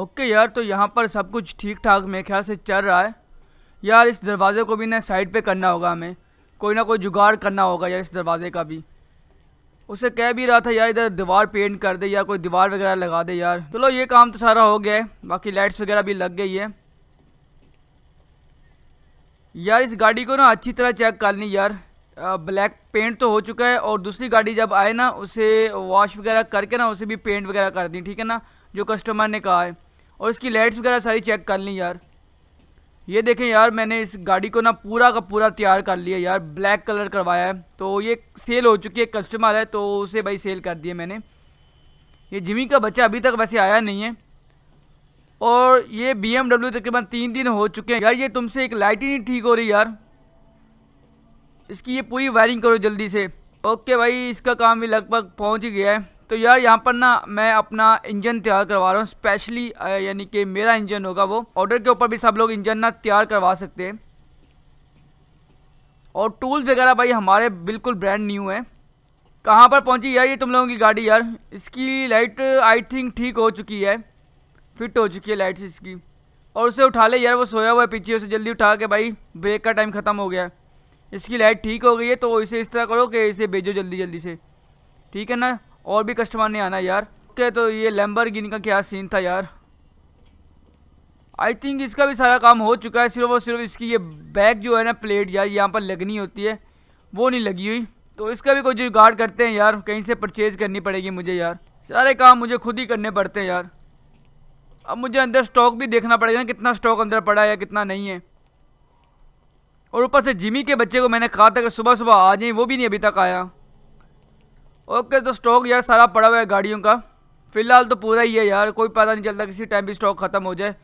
Okay यार तो यहाँ पर सब कुछ ठीक ठाक मेरे ख्याल से चल रहा है। यार, इस दरवाज़े को भी ना साइड पे करना होगा हमें। कोई ना कोई जुगाड़ करना होगा यार इस दरवाज़े का भी। उसे कह भी रहा था, यार, इधर दीवार पेंट कर दे या कोई दीवार वगैरह लगा दे यार। चलो, ये काम तो सारा हो गया है। बाकी लाइट्स वगैरह भी लग गई है। यार, इस गाड़ी को ना अच्छी तरह चेक कर ली यार। ब्लैक पेंट तो हो चुका है और दूसरी गाड़ी जब आए ना, उसे वॉश वगैरह करके ना, उसे भी पेंट वगैरह कर दी, ठीक है ना? जो कस्टमर ने कहा है। और इसकी लाइट्स वगैरह सारी चेक कर ली यार। ये देखें यार, मैंने इस गाड़ी को ना पूरा का पूरा तैयार कर लिया यार ब्लैक कलर करवाया है। तो ये सेल हो चुकी है कस्टमर है तो उसे भाई सेल कर दिया मैंने। ये जिमी का बच्चा अभी तक वैसे आया नहीं है। और ये बी एमडब्ल्यू तकरीबन तीन दिन हो चुके हैं। यार, ये तुमसे एक लाइट ही नहीं ठीक हो रही यार। इसकी ये पूरी वायरिंग करो जल्दी से। ओके भाई, इसका काम भी लगभग पहुँच ही गया है। तो यार यहाँ पर ना मैं अपना इंजन तैयार करवा रहा हूँ स्पेशली यानी कि मेरा इंजन होगा वो। ऑर्डर के ऊपर भी सब लोग इंजन ना तैयार करवा सकते हैं। और टूल्स वगैरह भाई हमारे बिल्कुल ब्रांड न्यू हैं। कहाँ पर पहुँची यार ये तुम लोगों की गाड़ी यार? इसकी लाइट आई थिंक ठीक हो चुकी है। फिट हो चुकी है लाइट्स इसकी। और उसे उठा ले यार, वो सोया हुआ है पीछे, उसे जल्दी उठा के भाई ब्रेक का टाइम ख़त्म हो गया इसकी लाइट ठीक हो गई है तो इसे इस तरह करो कि इसे भेजो जल्दी जल्दी से। ठीक है ना? और भी कस्टमर नहीं आना यार। ओके तो ये लैम्बर का क्या सीन था यार। आई थिंक इसका भी सारा काम हो चुका है, सिर्फ़ और सिर्फ़ इसकी ये बैग जो है ना प्लेट यार, यहाँ पर लगनी होती है। वो नहीं लगी हुई। तो इसका भी कोई जुगाड़ करते हैं यार, कहीं से परचेज़ करनी पड़ेगी मुझे यार। सारे काम मुझे खुद ही करने पड़ते हैं यार। अब मुझे अंदर स्टॉक भी देखना पड़ेगा कितना स्टॉक अंदर पड़ा है कितना नहीं है। और ऊपर से जिमी के बच्चे को मैंने कहा था कि सुबह सुबह आ जाए वो भी नहीं अभी तक आया। ओके तो स्टॉक यार सारा पड़ा हुआ है गाड़ियों का। फ़िलहाल तो पूरा ही है यार, कोई पता नहीं चलता किसी टाइम भी स्टॉक खत्म हो जाए।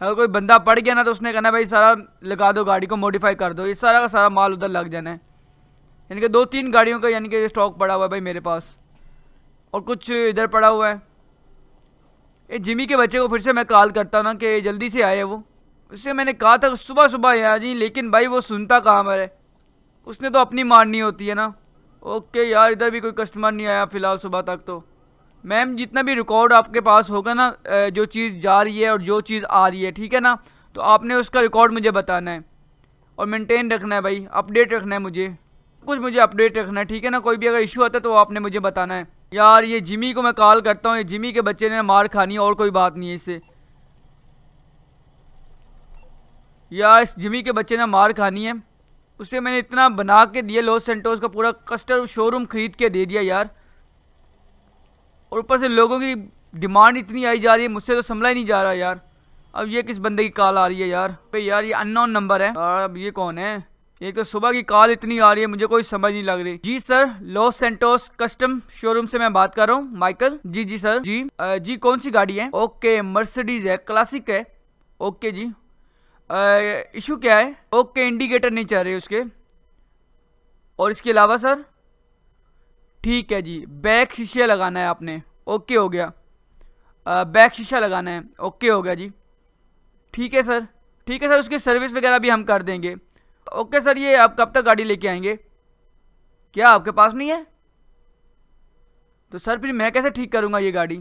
अगर कोई बंदा पड़ गया ना तो उसने कहना, भाई, सारा लगा दो गाड़ी को मॉडिफाई कर दो। ये सारा का सारा माल उधर लग जाना है। यानी कि दो तीन गाड़ियों का यानी कि स्टॉक पड़ा हुआ है भाई मेरे पास। और कुछ इधर पड़ा हुआ है। ये जिमी के बच्चे को फिर से मैं कॉल करता हूँ ना कि जल्दी से आए वो। उससे मैंने कहा था सुबह सुबह आ जी, लेकिन भाई वो सुनता कहाँ पर है? उसने तो अपनी मारनी होती है ना। ओके यार, इधर भी कोई कस्टमर नहीं आया फ़िलहाल सुबह तक तो। मैम जितना भी रिकॉर्ड आपके पास होगा ना जो चीज़ जा रही है और जो चीज़ आ रही है, ठीक है ना? तो आपने उसका रिकॉर्ड मुझे बताना है। और मेंटेन रखना है भाई अपडेट रखना है मुझे। कुछ मुझे अपडेट रखना है, ठीक है ना? कोई भी अगर इशू आता है तो आपने मुझे बताना है। यार, ये जिमी को मैं कॉल करता हूँ, ये जिमी के बच्चे ने मार खानी और कोई बात नहीं है इससे। यार, इस जिमी के बच्चे ने मार खानी है। उसे मैंने इतना बना के दिया लॉस सेंटोस का पूरा कस्टम शोरूम खरीद के दे दिया यार। और ऊपर से लोगों की डिमांड इतनी आई जा रही है मुझसे तो संभला ही नहीं जा रहा यार। अब ये किस बंदे की कॉल आ रही है यार? पे यार ये अननोन नंबर है। और अब ये कौन है? एक तो सुबह की कॉल इतनी आ रही है मुझे कोई समझ नहीं लग रही। जी sir Los Santos custom showroom से मैं बात कर रहा हूँ माइकल जी जी सर जी आ, जी कौन सी गाड़ी है? ओके मर्सिडीज है क्लासिक है। ओके जी। इशू क्या है? ओके इंडिकेटर नहीं चल रहे उसके। और इसके अलावा, सर? ठीक है जी, बैक शीशे लगाना है आपने। ओके हो गया। बैक शीशा लगाना है। ओके हो गया जी। ठीक है, सर। ठीक है, सर, उसकी सर्विस वगैरह भी हम कर देंगे। ओके, सर, ये आप कब तक गाड़ी लेके आएँगे? क्या आपके पास नहीं है? तो सर, फिर मैं कैसे ठीक करूँगा ये गाड़ी?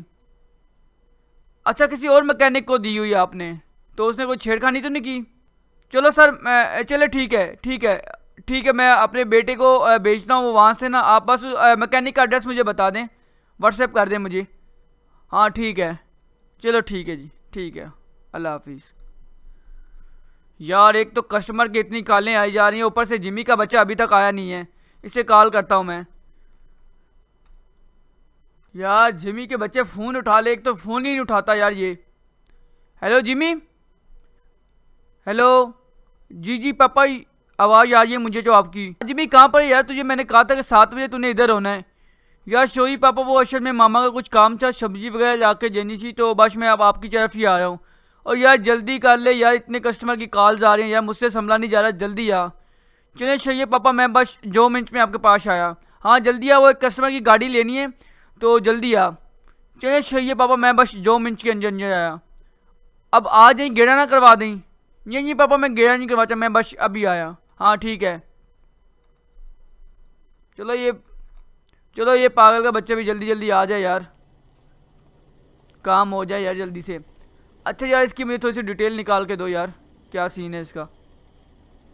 अच्छा किसी और मैकेनिक को दी हुई आपने। तो उसने कोई छेड़खानी तो नहीं की? चलो सर चले ठीक है ठीक है ठीक है, मैं अपने बेटे को भेजता हूँ, वहाँ से ना, आप बस मैकेनिक का एड्रेस मुझे बता दें व्हाट्सएप कर दें मुझे। हाँ ठीक है, चलो ठीक है जी, ठीक है, अल्लाह हाफिज़। यार, एक तो कस्टमर की इतनी कॉलें आई जा रही हैं, ऊपर से जिमी का बच्चा अभी तक आया नहीं है, इसे कॉल करता हूँ मैं। यार जिमी के बच्चे फ़ोन उठा ले, एक तो फ़ोन ही नहीं उठाता यार ये। Hello Jimmy hello? जी जी पापा आवाज़ आ रही है मुझे जो आपकी। जी भी कहाँ पर यार? तुझे मैंने कहा था कि सात बजे तूने इधर होना है। यार शोई पापा, वो अशर में मामा का कुछ काम था, सब्ज़ी वगैरह ला के देनी थी तो बस मैं अब आपकी तरफ़ ही आ रहा हूँ। और यार जल्दी कर ले यार, इतने कस्टमर की कॉल्स आ रही हैं यार, मुझसे संभला नहीं जा रहा, जल्दी आ। चले सही पापा, मैं बस दो मिनट में आपके पास आया। हाँ जल्दी आ वो एक कस्टमर की गाड़ी लेनी है तो जल्दी आ। चले सही पापा, मैं बस दो मिनट के अंदर अंदर आया। अब आ जाए, गेड़ा ना करवा दें। ये नहीं पापा, मैं गया नहीं करवाता मैं बस अभी आया। हाँ ठीक है। चलो ये चलो ये पागल का बच्चा भी जल्दी जल्दी आ जाए यार। काम हो जाए यार जल्दी से। अच्छा यार, इसकी मुझे थोड़ी सी डिटेल निकाल के दो यार। क्या सीन है इसका?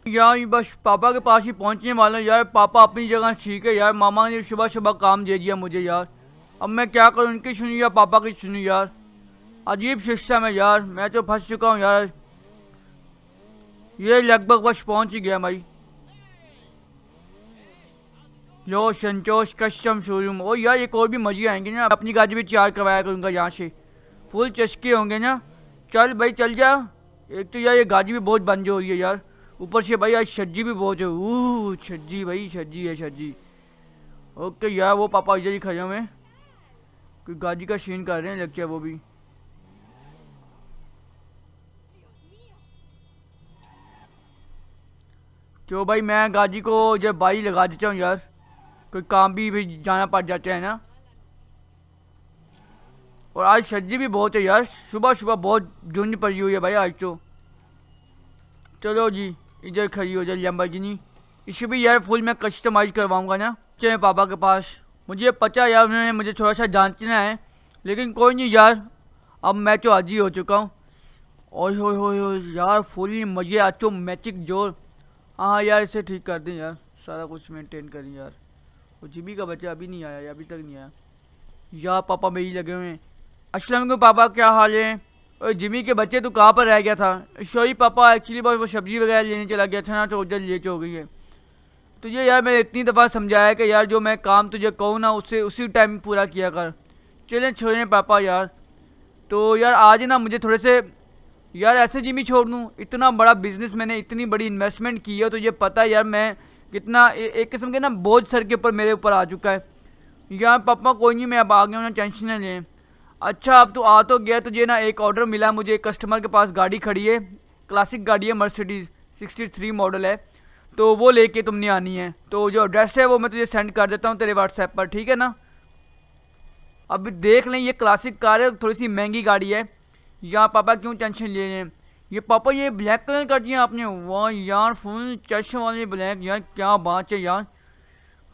यार बस पापा के पास ही पहुँचने वाला हूँ यार। पापा अपनी जगह ठीक है यार। मामा ने सुबह सुबह काम दे दिया मुझे यार। अब मैं क्या करूँ उनकी सुनी या पापा की सुनी यार। अजीब सिस्टम है यार। मैं तो फंस चुका हूँ यार। ये लगभग बस पहुँच ही गया भाई। लो संतोष, कस्टम शोरूम। ओ यार एक और भी मज़े आएँगे ना, अपनी गाड़ी भी चार करवाया करूँगा यहाँ से। फुल चस्के होंगे ना। चल भाई, चल जा। एक तो यार, ये गाड़ी भी बहुत बंद हो रही है यार। ऊपर से भाई, आज सज्जी भी बहुत है। ऊ सज्जी भाई सज्जी है सज्जी ओके यार, वो पापा इधर ही खड़े हुए कोई गाड़ी का सीन कर रहे हैं लगता है वो भी। तो भाई? मैं गाड़ी को जब बाई लगा देता हूँ यार। कोई काम भी, भी जाना पड़ जाता है ना? और आज सर्दी भी बहुत है यार। सुबह सुबह बहुत झुंझ पड़ी हुई है भाई आज तो। चलो जी इधर खड़ी हो जाए लम्बरगिनी इसे भी यार फुल मैं कस्टमाइज करवाऊँगा ना चले पापा के पास। मुझे पता यार उन्होंने मुझे थोड़ा सा जांचना है लेकिन कोई नहीं यार। अब मैं तो आज ही हो चुका हूँ। ओह हो हो यार फुल मज़े आज तो मैचिक ज़ोर। हाँ यार, इसे ठीक कर दें यार। सारा कुछ मेंटेन करें यार। वो जिमी का बच्चा अभी नहीं आया अभी तक नहीं आया। यार पापा मेरी लगे हुए हैं। असलम पापा, क्या हाल है? और जिमी के बच्चे तो कहाँ पर रह गया था? सॉरी पापा एक्चुअली बस वो सब्ज़ी वगैरह लेने चला गया था ना तो उधर लेट हो गई है। तो ये यार, मैंने इतनी दफ़ा समझाया कि यार, जो मैं काम तुझे कहूँ ना उससे उसी टाइम पूरा किया कर। चलें छोड़ें पापा यार। तो यार, आज ना मुझे थोड़े से यार ऐसे जिमी छोड़ दूँ। इतना बड़ा बिज़नेस मैंने, इतनी बड़ी इन्वेस्टमेंट की है तो ये पता है यार मैं कितना एक किस्म के ना बोझ सर के ऊपर मेरे ऊपर आ चुका है। यार पापा कोई नहीं, मैं अब आ गया हूँ, ना टेंशन नहीं लें। अच्छा अब तो आ तो गया, तुझे ना एक ऑर्डर मिला, मुझे एक कस्टमर के पास गाड़ी खड़ी है। क्लासिक गाड़ी है मर्सिडीज़ सिक्सटी थ्री मॉडल है। तो वो लेके तुमने आनी है। तो जो एड्रेस है वो मैं तुझे सेंड कर देता हूँ तेरे व्हाट्सएप पर, ठीक है ना? अभी देख लें, ये क्लासिक कार है, थोड़ी सी महँगी गाड़ी है। यहाँ पापा क्यों टेंशन ले रहे हैं? ये पापा ये ब्लैक कलर कर दिया आपने। वाह यार, फुल चश वाली ब्लैक यार, क्या बात है यार।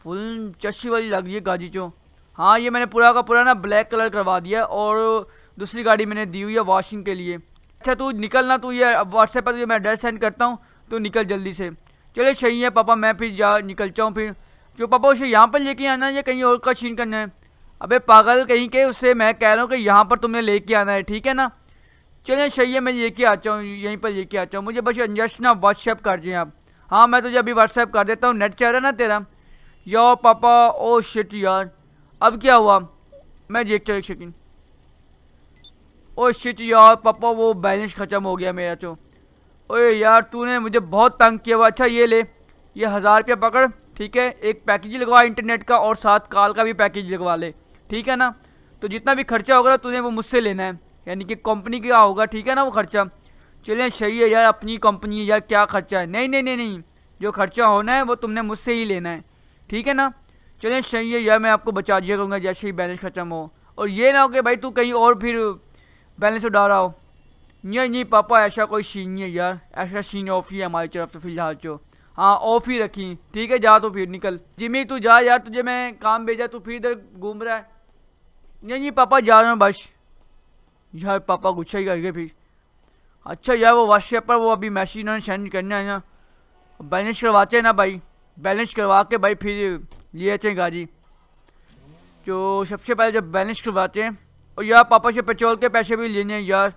फुल चश वाली लग रही है गाड़ी जो। हाँ ये मैंने पूरा का पूरा ना ब्लैक कलर करवा दिया और दूसरी गाड़ी मैंने दी हुई है वॉशिंग के लिए। अच्छा तू निकलना तू ये व्हाट्सएप पर मैं एड्रेस सेंड करता हूँ तो निकल जल्दी से। चले, सही है पापा, मैं फिर जा निकलता हूँ फिर। जो पापा उसे यहाँ पर लेके आना है या कहीं और का छीन करना है? अबे पागल कहीं के, उससे मैं कह रहा हूँ कि यहाँ पर तुम्हें लेके आना है, ठीक है ना? चलिए सही है, मैं लेके आता हूँ यहीं पर लेके आता हूँ मुझे बस जस्ट ना व्हाट्सएप कर दिए आप। हाँ मैं तुझे अभी व्हाट्सएप कर देता हूँ नेट चल रहा है ना तेरा। यो पापा, ओ शिट यार। अब क्या हुआ? मैं देखता हूँ एक सेकेंड ओ शिट यार, पापा, वो बैलेंस ख़त्म हो गया मेरा तो। ओए यार, तूने मुझे बहुत तंग किया हुआ। अच्छा ये ले। ये हज़ार रुपया पकड़, ठीक है? एक पैकेज लगवा इंटरनेट का और साथ कॉल का भी पैकेज लगवा ले। ठीक है ना? तो जितना भी खर्चा होगा तूने वो मुझसे लेना है। यानी कि कंपनी का होगा, ठीक है ना वो खर्चा? चलिए सही है यार, अपनी कंपनी यार, क्या खर्चा है? नहीं नहीं नहीं नहीं, जो खर्चा होना है, वो तुमने मुझसे ही लेना है, ठीक है ना? चलिए सही है यार, मैं आपको बचा दिया करूँगा, जैसे ही बैलेंस ख़त्म हो। और ये ना हो कि भाई तू कहीं और फिर बैलेंस उड़ा रहा हो। नहीं नहीं, पापा, ऐसा कोई सीन नहीं है यार, ऐसा सीन ऑफ़ ही है हमारी तरफ़ से फ़िलहाल जो हाँ ऑफ़ ही रखी, ठीक है, जा तो फिर निकल। जिमी, तू जा यार, तुझे मैं काम भेजा, तू फिर इधर घूम रहा है। नहीं नहीं, पापा, जा रहा हूँ, बस। यार पापा गुस्सा ही करके फिर अच्छा यार, वो व्हाट्सएप पर वो अभी मैसेज उन्होंने सेंड करना है। ना बैलेंस करवाते हैं ना भाई बैलेंस करवा के भाई फिर लिए थे गाड़ी। तो सबसे पहले जब बैलेंस करवाते हैं, और यार पापा से पेट्रोल के पैसे भी लेने हैं यार,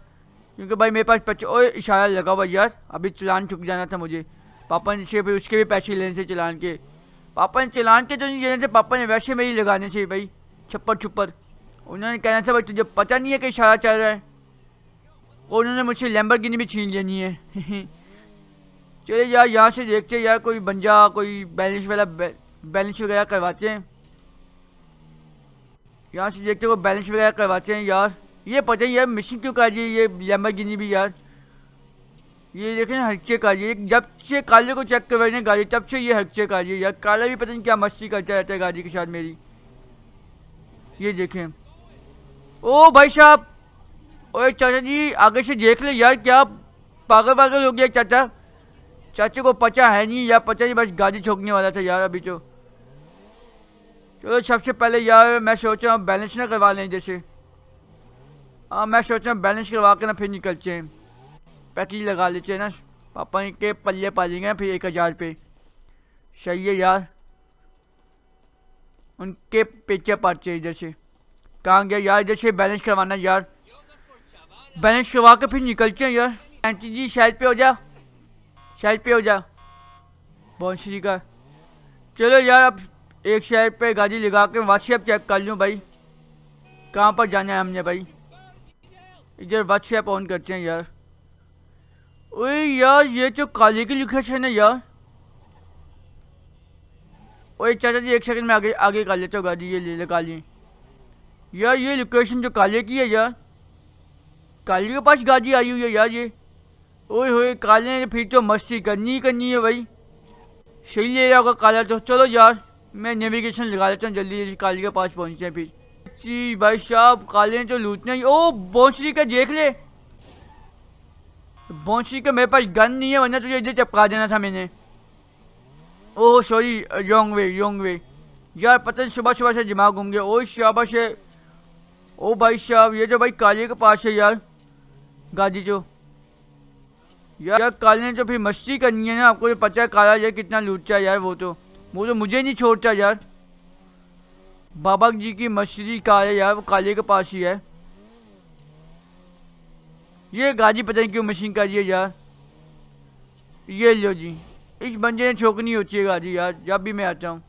क्योंकि भाई मेरे पास पेट्रोल इशारा लगा हुआ यार, अभी चलान चुक जाना था मुझे। पापा ने से फिर उसके भी पैसे लेने से चलान के। पापा ने चलान के तो नहीं लेने थे, पापा ने वैसे में ही लगाने चाहिए भाई, छप्पर छुप्पर। उन्होंने कहना था भाई, तुझे पता नहीं है कि इशारा चल रहा है? और उन्होंने मुझसे लैम्बर गिनी भी छीन लेनी है। चलिए यार यहाँ से देखते यार, कोई बंजा, कोई बैलेंस वाला बैलेंस वगैरह करवाते हैं। यहाँ से देखते हो बैलेंस वगैरह करवाते हैं यार। ये पता ही यार, मिशन क्यों कर रही ये लैम्बरगिनी भी यार? ये देखें हर्चे का ये जब से काले को चेक करवाने गाड़ी, तब से ये हर्चे का है यार। काला भी पता नहीं क्या मस्ती करता रहता है गाड़ी के साथ मेरी। ये देखें। ओ भाई साहब, ओए चाचा जी, आगे से देख ले यार, क्या पागल पागल हो गया चाचा। चाचे को पचा है नहीं यार, पचा नहीं, बस गाड़ी छोकने वाला था यार अभी तो। चलो सबसे पहले यार, मैं सोच रहा हूँ बैलेंस ना करवा लें जैसे। हाँ मैं सोच रहा हूँ बैलेंस करवा के ना फिर निकलते हैं। पैकेज लगा लेते हैं ना, पापा के पल्ले पालेंगे फिर एक हज़ार पे। सही है यार। उनके पाचे इधर से। कहाँ गया? यार इधर से बैलेंस करवाना यार। बैलेंस करवा के फिर निकलते हैं यार। आंटी जी, शायद पे हो जा। शायद पे हो जा। बॉन्सरी का। चलो यार, अब एक शायद पे गाड़ी लगा के व्हाट्सएप चेक कर लूँ भाई। कहाँ पर जाना है हमने भाई? इधर व्हाट्सएप ऑन करते हैं यार। ओए यार, ये तो काले की लोकेशन है यार। ओए चाचा जी, एक सेकंड में आगे आगे कर लेता हूँ गाड़ी, ये ले ले। काली यार, ये लोकेशन जो काले की है यार। काले के पास गाड़ी आई हुई है यार ये। ओए होए, काले ने फिर तो मस्ती करनी ही करनी है भाई। सही ले रहा होगा काला तो। चलो यार, मैं नेविगेशन लगा लेता हूँ जल्दी जल्दी, काली के पास पहुँचते हैं फिर। जी भाई साहब, काले ने तो लूटना ही ओ, बौंसरी का देख ले। बौंसरी का मेरे पास गन नहीं है, वरना तुझे इधर चपका देना था मैंने। ओह sorry wrong way wrong way यार, पता नहीं सुबह सुबह से दिमाग घूम गया। ओ शाबाश है। ओ भाई साहब ये जो भाई काले के पास है यार गाजी जो। यार, यार काले ने तो फिर मस्ती करनी है ना आपको पता है काला यार कितना लूटता है यार वो तो। वो तो मुझे नहीं छोड़ता यार। बाबा जी की मछली कार है यार वो काले के पास ही है। ये गाजी पता नहीं क्यों मशीन का है यार। ये लो जी इस बंदे ने छोकनी होती है गाड़ी यार जब भी मैं आता हूँ।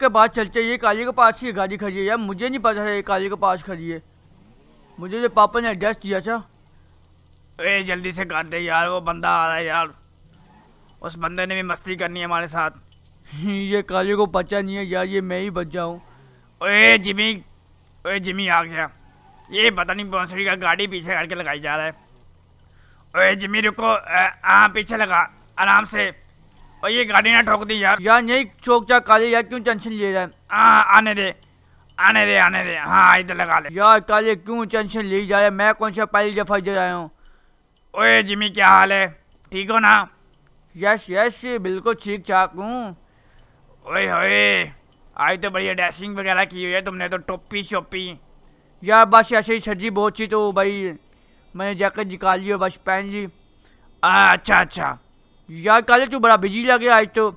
के बाद चलते ये काली के पास ही गाड़ी खड़ी है यार मुझे नहीं पता है ये काली के पास खड़ी है। मुझे जो पापा ने एडजस्ट दिया था। ए जल्दी से कर दे यार वो बंदा आ रहा है यार। उस बंदे ने भी मस्ती करनी है हमारे साथ। ये काली को पता नहीं है यार ये मैं ही बच जाऊँ। ओए जिमी ओए जिमी आ गया। ये पता नहीं बांसुरी का गाड़ी पीछे करके लगाई जा रहा है। ओए जिमी रुको हाँ पीछे लगा आराम से। और ये गाड़ी ना ठोक दी यार। यार नहीं चौक चाक काले यार क्यों टेंशन ले रहा है? हाँ आने दे। आने दे आने दे। हाँ इधर लगा ले। यार काले क्यों टेंशन ले जा रहा मैं कौन सा पहली दफ़ा इधर आया हूँ? ओए जिमी क्या हाल है? ठीक हो ना? यस यस बिल्कुल ठीक ठाक हूँ। ओए ओए आज तो बढ़िया ड्रेसिंग वगैरह की हुई है तुमने तो टोपी शोपी। यार बस ऐसे ही सर्दी बहुत थी तो भाई मैंने जैकेट निकाल ली और बस पहन ली। अच्छा अच्छा। यार कल तू बड़ा बिज़ी लग आज तो।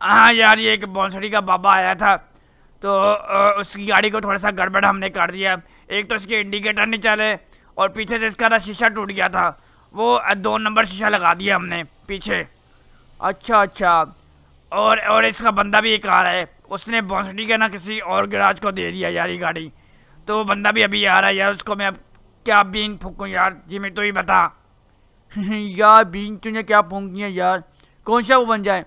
हाँ यार ये एक बौंसड़ी का बाबा आया था। तो उसकी गाड़ी को थोड़ा सा गड़बड़ हमने कर दिया। एक तो इसके इंडिकेटर नहीं चले, और पीछे से इसका ना शीशा टूट गया था। वो दो नंबर शीशा लगा दिया हमने, पीछे। अच्छा अच्छा। और और इसका बंदा भी एक आ रहा है। उसने बॉन्सडी का ना किसी और गराज को दे दिया यार ये गाड़ी। तो वो बंदा भी अभी आ रहा है यार, उसको मैं अब क्या बीन फूकूँ यार? जी, मैं तो ही बता। यार बीन तूने क्या फूकनी है यार? कौन सा वो बन जाए?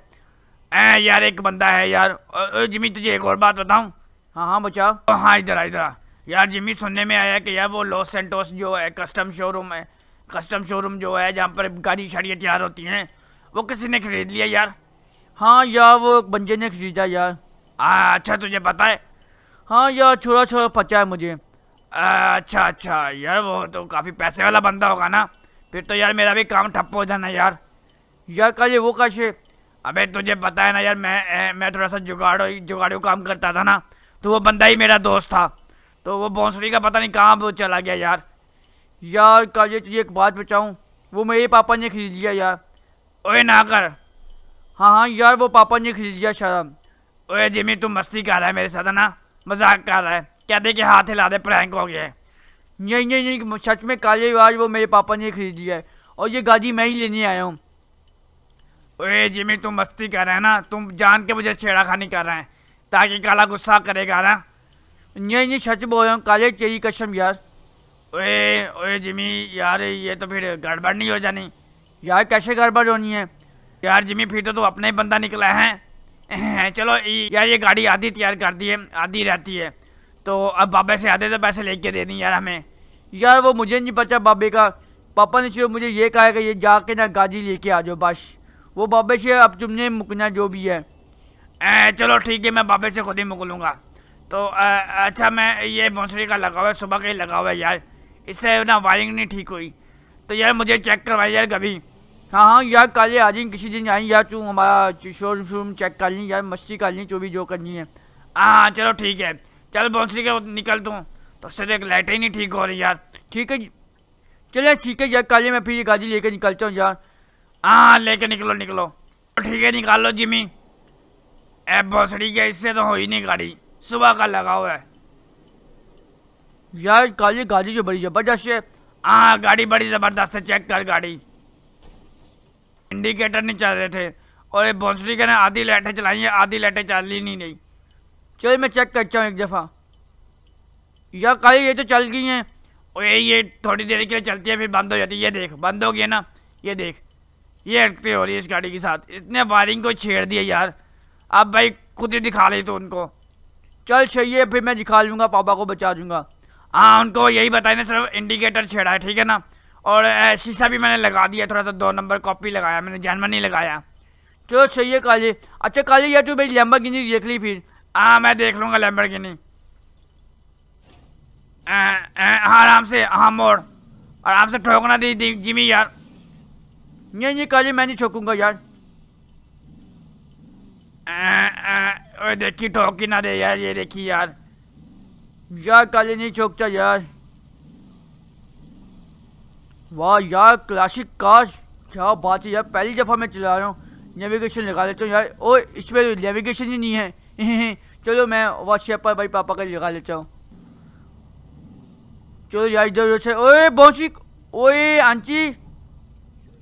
ए, यार एक बंदा है यार। जिमी तुझे एक और बात बताऊँ? हाँ हाँ बचाओ। हाँ इधर आ इधर यार जिमी सुनने में आया कि यार वो लॉस सेंटोस जो है कस्टम शोरूम है कस्टम शोरूम जो है जहाँ पर गाड़ी शाड़ियाँ तैयार होती हैं वो किसी ने खरीद लिया यार? हाँ यार वो बंजे ने खरीदा यार। आ, अच्छा तुझे पता है? हाँ यार छोड़ा छोड़ा पचा है मुझे। आ, अच्छा अच्छा यार वो तो काफ़ी पैसे वाला बंदा होगा ना। फिर तो यार मेरा भी काम ठप्प हो जाना यार। यार कल वो कैसे अबे, तुझे पता है ना यार, मैं मैं थोड़ा सा जुगाड़ो जुगाड़ो काम करता था ना तो वो बंदा ही मेरा दोस्त था तो वो बांसुरी का पता नहीं कहाँ चला गया यार। यार कल तुझे एक बात बचाऊँ वो मेरे पापा ने खरीद लिया यार। ओए, ना कर। हाँ हाँ यार, वो पापा ने खरीद लिया शराब ओए, जिमी, तू मस्ती कर रहा है मेरे साथ ना? मज़ाक कर रहा है। कहते कि हाथ हिला दे, प्रैंक हो गया। नहीं नहीं नहीं, सच में काले आज वो मेरे पापा ने खरीद लिया है, और ये गाड़ी मैं ही लेने आया हूँ। ओए जिमी, तुम मस्ती कर रहे हैं ना? तुम जान के मुझे छेड़ाखानी कर रहे हैं। ताकि काला गुस्सा करेगा, ना? नहीं नहीं, सच बोल रहा हूँ, काले तेरी कसम, यार। ओए ओए जिमी, यार, ये तो फिर गड़बड़ नहीं हो जानी। यार, कैसे गड़बड़ होनी है? यार, जिमी, फिर तो तू अपना ही बंदा निकला है। चलो यार, ये गाड़ी आधी तैयार कर दी है, आधी रहती है। तो अब बाबे से आधे तो पैसे लेके दे दी यार हमें। यार, वो मुझे नहीं पता बाबे का। पापा ने सिर्फ़ मुझे ये कहा कि ये जाके ना गाड़ी लेके आ जाओ, बस। वो बाबे से अब तुमने मुकना जो भी है। ए, चलो ठीक है मैं बाबे से खुद ही मुक लूँगा तो आ, अच्छा मैं ये बांसुरी का लगा हुआ है सुबह का ही लगा हुआ है यार। इससे ना वायरिंग नहीं ठीक हुई। तो यार मुझे चेक करवाई यार कभी। हाँ हाँ यार कल आ जाएँगे किसी दिन आई यार तू हमारा शोरूम शोरूम चेक कर ली यार मस्ती कर ली जो भी जो करनी है। हाँ चलो ठीक है। चल बांसुरी का निकल तू। तो उससे एक लाइट ही नहीं ठीक हो रही यार। ठीक है चले ठीक है यार काले मैं फिर ये गाड़ी लेकर निकलता हूँ यार। हाँ लेके निकलो निकलो। ठीक है निकाल लो जिमी। ए भोसड़ी के इससे तो हो ही नहीं गाड़ी। सुबह का लगा हुआ है। यार काले गाड़ी जो बड़ी ज़बरदस्त है। हाँ गाड़ी बड़ी ज़बरदस्त है। चेक कर गाड़ी। इंडिकेटर नहीं चल रहे थे। और ये भोसड़ी के ने आधी लाइटें चलाई हैं आधी लाइटें चल ही नहीं नहीं चल मैं चेक करता हूँ एक दफ़ा। यार काले ये तो चल गई हैं। ओए ये थोड़ी देर के लिए चलती है फिर बंद हो जाती है। ये देख बंद हो गई है ना? ये देख। ये हटती हो रही है इस गाड़ी के साथ। इसने वायरिंग को छेड़ दिया यार। अब भाई खुद ही दिखा ली तो उनको। चल है, फिर मैं दिखा लूँगा, पापा को बचा दूँगा। हाँ उनको यही बताया सिर्फ़ इंडिकेटर छेड़ा है, ठीक है ना? और शीशा भी मैंने लगा दिया, थोड़ा सा दो नंबर कॉपी लगाया, मैंने जानवर नहीं लगाया। चलो सही है, काले। अच्छा काले यार तू मेरी लंबा गिनी देख ली फिर? हाँ मैं देख लूँगा लैम्बरगिनी हाँ आराम से हाँ मोड़। आराम से ठोकना दी, जिमी यार। नहीं नहीं काले मैं नहीं छोकूँगा यार। देखी, ठोक ना दे यार, ये देखी यार। यार काले नहीं छोकता यार। वाह यार क्लासिक कार क्या बात है यार, पहली दफ़ा मैं चला रहा हूँ। नेविगेशन लगा लेता हूँ यार। ओ, इसमें नेविगेशन ही नहीं है। चलो मैं व्हाट्सएप पर भाई पापा का लगा लेता हूँ। चलो यार, इधर उधर से ओए बौची ओए आंची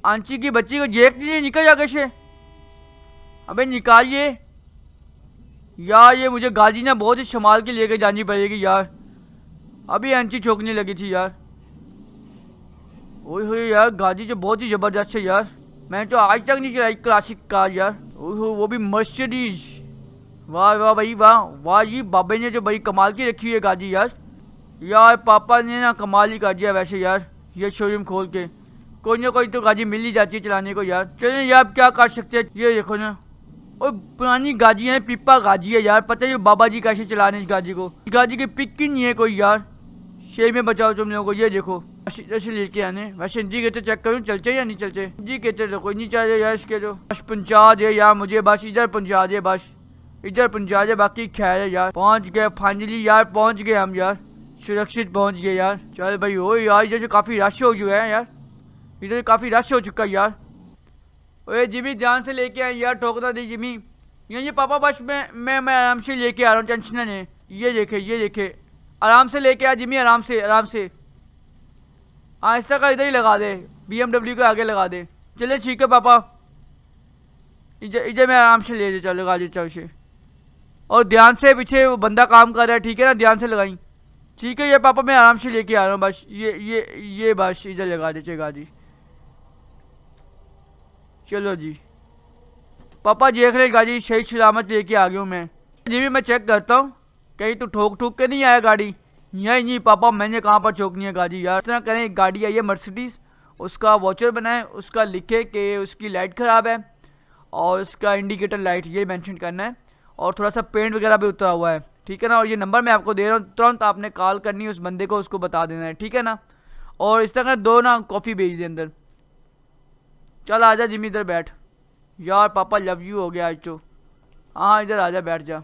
आंची की बच्ची को देख लीजिए निकल जा कैसे? अबे निकालिए यार, ये मुझे गाजी ना, बहुत ही संभाल के लेकर जानी पड़ेगी यार। अभी आंची छोकने लगी थी यार। ओह होए यार गाड़ी जो बहुत ही ज़बरदस्त है यार। मैंने तो आज तक नहीं चलाई क्लासिक कार यार। ओह हो, वो भी मर्सिडीज वाह वाह भाई, वाह। वाह जी बाबे ने जो भाई कमाल की रखी हुई है गाड़ी यार। यार, पापा ने ना कमाल ही कर दिया वैसे यार, ये शोरूम खोल के। कोई ना कोई तो गाड़ी मिल ही जाती है चलाने को यार। चलिए यार क्या कर सकते हैं? ये देखो ना। और पुरानी गाड़ी है पिप्पा गाड़ी है यार। पता है बाबा जी कैसे चलाने इस गाड़ी को। इस गाड़ी की पिक ही नहीं है कोई यार। शेर में बचाओ तुम लोगों को, ये देखो। इधर से लेके आने। वैसे इंडिकेटर चेक करूँ, चलते या नहीं चलते? इंडिकेटर तो कोई नहीं चाहिए यार इसके तो। बस पहुँचा दे यार मुझे, बस इधर पहुँचा दे, बस। इधर पहुँचा दे, बाकी खैर है यार। पहुँच गए फाइनली यार पहुँच गए हम यार। सुरक्षित पहुँच गए यार। चल भाई हो यार इधर से काफ़ी रश हो चुका है यार। इधर काफ़ी रश हो चुका है यार। ओए, जिमी, ध्यान से लेके आए यार ठोकना दी जिमी। ये ये पापा बस मैं मैं मैं आराम से लेके आ रहा हूँ, टेंशन ना ले। ये देखे ये देखे। आराम से लेके आ जिमी, आराम से आराम से। आहिस्ता का इधर ही लगा दे बीएमडब्ल्यू के आगे लगा दे। चले, ठीक है पापा। इधर इधर मैं आराम से ले चल लगा देता उसे और ध्यान से पीछे वो बंदा काम कर रहा है, ठीक है ना? ध्यान से लगाई। ठीक है, ये पापा, मैं आराम से लेके आ रहा हूँ, बस। ये ये ये बस, इधर लगा दीजिए गाड़ी चलो जी। पापा देख रहे गाड़ी, सही सलामत लेके आ गया हूँ मैं। जी भी मैं चेक करता हूँ। कहीं तो ठोक ठोक के नहीं आया गाड़ी? नहीं नहीं पापा, मैंने कहाँ पर ठोकनी है गाड़ी? यार, इस तरह करें गाड़ी आई है मर्सिडीज़ उसका वॉचर बनाए, उसका लिखे कि उसकी लाइट ख़राब है और उसका इंडिकेटर लाइट ये मेंशन करना है। और थोड़ा सा पेंट वगैरह भी उतरा हुआ है, ठीक है ना? और ये नंबर मैं आपको दे रहा हूँ, तुरंत आपने कॉल करनी है, उस बंदे को, उसको बता देना है, ठीक है ना? और इस तरह दो ना कॉफ़ी भेज दे अंदर। चल आजा जिमी इधर बैठ। यार, पापा लव यू हो गया आज तो। हाँ इधर आजा, बैठ जा।